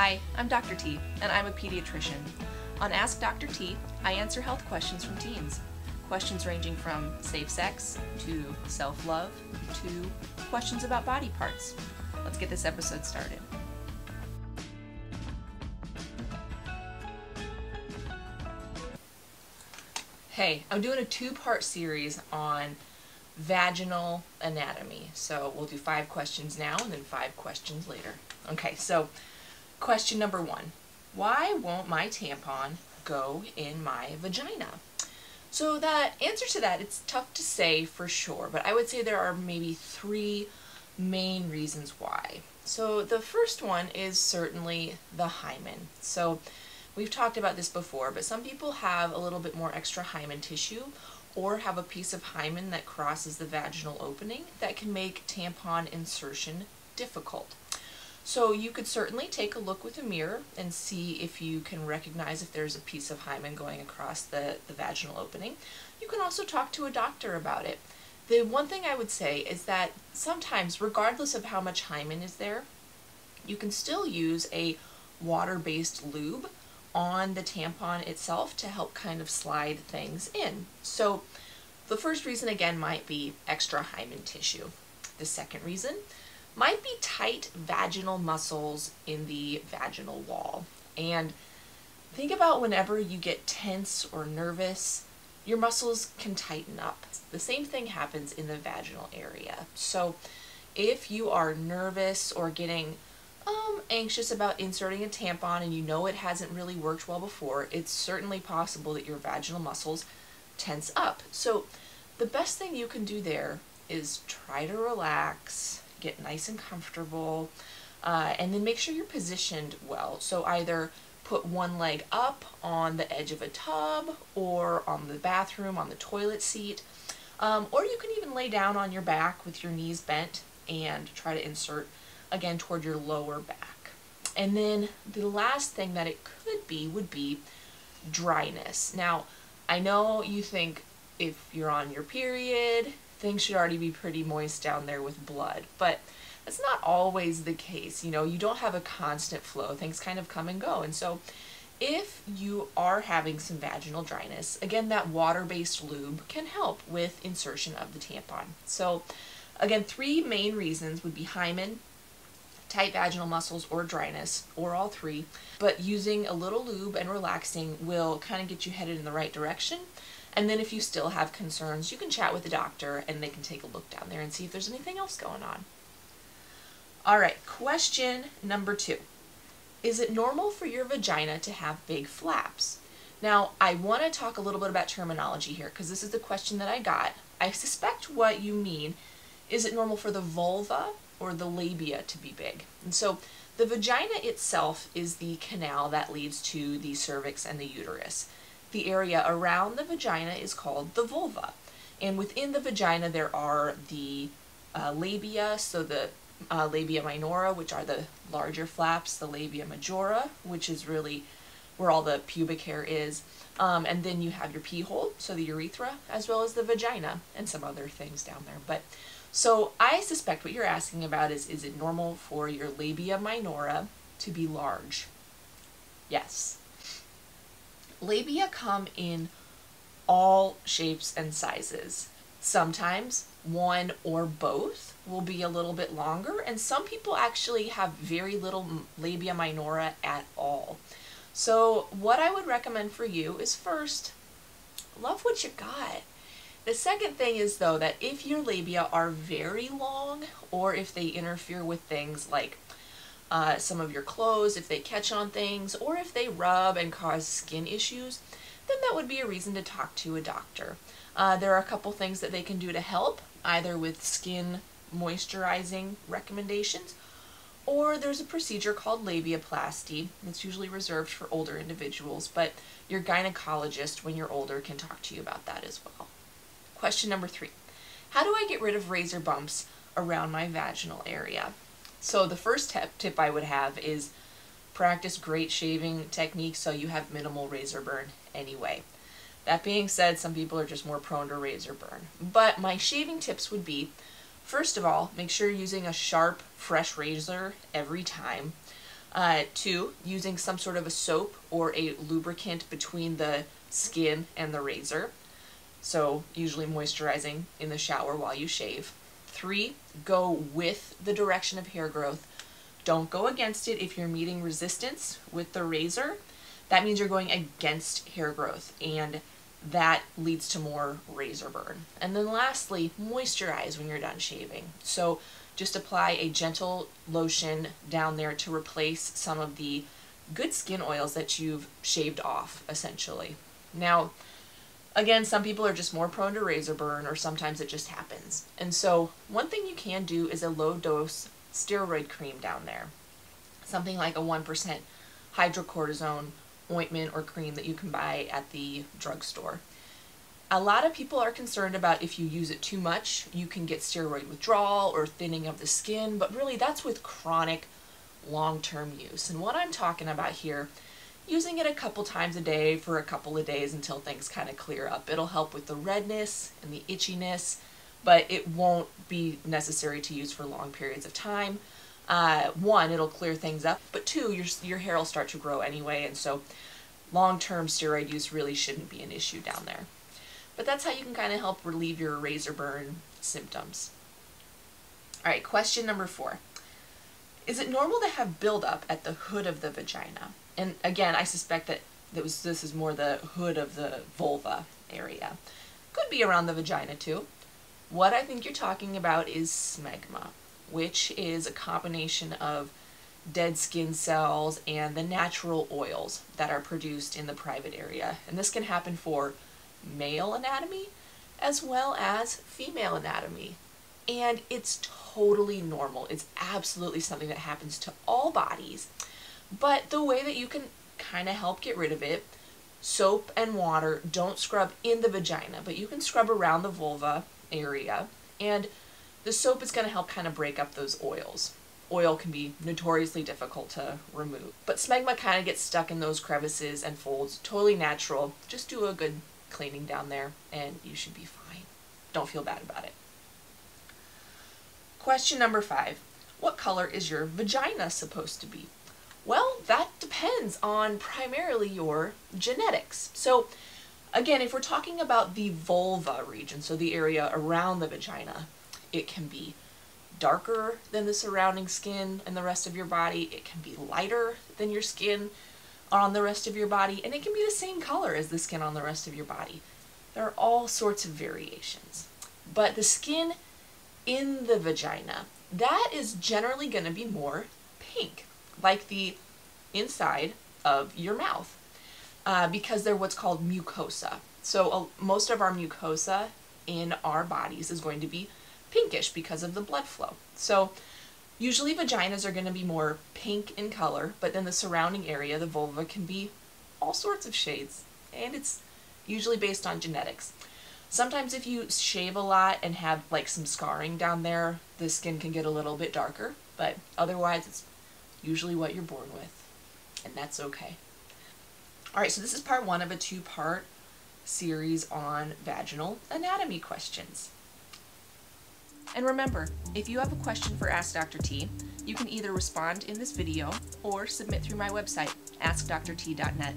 Hi, I'm Dr. T, and I'm a pediatrician. On Ask Dr. T, I answer health questions from teens. Questions ranging from safe sex to self love to questions about body parts. Let's get this episode started. Hey, I'm doing a two part series on vaginal anatomy. So we'll do five questions now and then five questions later. Okay, so question number one Why won't my tampon go in my vagina? So that answer to that, it's tough to say for sure, but I would say there are maybe three main reasons why. So the first one is certainly the hymen. So we've talked about this before, but some people have a little bit more extra hymen tissue or have a piece of hymen that crosses the vaginal opening that can make tampon insertion difficult. So you could certainly take a look with a mirror and see if you can recognize if there's a piece of hymen going across the, the vaginal opening. You can also talk to a doctor about it. The one thing I would say is that sometimes, regardless of how much hymen is there, you can still use a water-based lube on the tampon itself to help kind of slide things in. So the first reason again might be extra hymen tissue. The second reason might be tight vaginal muscles in the vaginal wall. And think about whenever you get tense or nervous, your muscles can tighten up. The same thing happens in the vaginal area. So if you are nervous or getting um, anxious about inserting a tampon and you know it hasn't really worked well before, it's certainly possible that your vaginal muscles tense up. So the best thing you can do there is try to relax, get nice and comfortable, uh, and then make sure you're positioned well. So either put one leg up on the edge of a tub or on the bathroom on the toilet seat, um, or you can even lay down on your back with your knees bent and try to insert again toward your lower back. And then the last thing that it could be would be dryness. Now, I know you think if you're on your period, things should already be pretty moist down there with blood. But that's not always the case. You know, you don't have a constant flow. Things kind of come and go. And so if you are having some vaginal dryness, again, that water-based lube can help with insertion of the tampon. So again, three main reasons would be hymen, tight vaginal muscles, or dryness, or all three. But using a little lube and relaxing will kind of get you headed in the right direction and then if you still have concerns, you can chat with the doctor and they can take a look down there and see if there's anything else going on. All right, question number two. Is it normal for your vagina to have big flaps? Now, I want to talk a little bit about terminology here because this is the question that I got. I suspect what you mean is it normal for the vulva or the labia to be big? And so the vagina itself is the canal that leads to the cervix and the uterus. The area around the vagina is called the vulva. And within the vagina there are the uh, labia, so the uh, labia minora, which are the larger flaps, the labia majora, which is really where all the pubic hair is. Um, and then you have your pee hole, so the urethra, as well as the vagina, and some other things down there. But so I suspect what you're asking about is, is it normal for your labia minora to be large? Yes. Labia come in all shapes and sizes. Sometimes one or both will be a little bit longer, and some people actually have very little labia minora at all. So what I would recommend for you is first, love what you got. The second thing is though that if your labia are very long or if they interfere with things like uh, some of your clothes, if they catch on things, or if they rub and cause skin issues, then that would be a reason to talk to a doctor. Uh, there are a couple things that they can do to help, either with skin moisturizing recommendations, or there's a procedure called labiaplasty. It's usually reserved for older individuals, but your gynecologist, when you're older, can talk to you about that as well. Question number three. How do I get rid of razor bumps around my vaginal area? So the first tip, tip I would have is practice great shaving techniques so you have minimal razor burn anyway. That being said, some people are just more prone to razor burn. But my shaving tips would be, first of all, make sure you're using a sharp, fresh razor every time. Uh, two, using some sort of a soap or a lubricant between the skin and the razor. So, usually moisturizing in the shower while you shave. Three, go with the direction of hair growth. Don't go against it if you're meeting resistance with the razor. That means you're going against hair growth and that leads to more razor burn. And then lastly, moisturize when you're done shaving. So just apply a gentle lotion down there to replace some of the good skin oils that you've shaved off, essentially. Now, again, some people are just more prone to razor burn, or sometimes it just happens. And so, one thing you can do is a low dose steroid cream down there. Something like a 1% hydrocortisone ointment or cream that you can buy at the drugstore. A lot of people are concerned about if you use it too much, you can get steroid withdrawal or thinning of the skin, but really that's with chronic long-term use. And what I'm talking about here, using it a couple times a day for a couple of days until things kind of clear up. It'll help with the redness and the itchiness, but it won't be necessary to use for long periods of time. Uh, one, it'll clear things up, but two, your, your hair will start to grow anyway, and so long-term steroid use really shouldn't be an issue down there. But that's how you can kind of help relieve your razor burn symptoms. All right, question number four. Is it normal to have buildup at the hood of the vagina? And again, I suspect that, was, this is more the hood of the vulva area. Could be around the vagina too. What I think you're talking about is smegma, which is a combination of dead skin cells and the natural oils that are produced in the private area. And this can happen for male anatomy as well as female anatomy. And it's totally normal. It's absolutely something that happens to all bodies. But the way that you can kind of help get rid of it, soap and water, don't scrub in the vagina, but you can scrub around the vulva area. And the soap is going to help kind of break up those oils. Oil can be notoriously difficult to remove. But smegma kind of gets stuck in those crevices and folds. Totally natural. Just do a good cleaning down there and you should be fine. Don't feel bad about it. Question number five. What color is your vagina supposed to be? Well, that depends on primarily your genetics. So again, if we're talking about the vulva region, so the area around the vagina, it can be darker than the surrounding skin and the rest of your body. It can be lighter than your skin on the rest of your body, and it can be the same color as the skin on the rest of your body. There are all sorts of variations. But the skin in the vagina, that is generally going to be more pink, like the inside of your mouth, uh, because they're what's called mucosa. So uh, most of our mucosa in our bodies is going to be pinkish because of the blood flow. So Usually vaginas are going to be more pink in color, but then the surrounding area, the vulva, can be all sorts of shades. And it's usually based on genetics. Sometimes if you shave a lot and have like some scarring down there, the skin can get a little bit darker, but otherwise it's usually what you're born with. And that's okay. Alright, so this is part one of a two-part series on vaginal anatomy questions. And remember, if you have a question for Ask Dr. T, you can either respond in this video or submit through my website, askdoctort.net.